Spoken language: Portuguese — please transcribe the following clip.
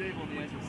table, on the entrance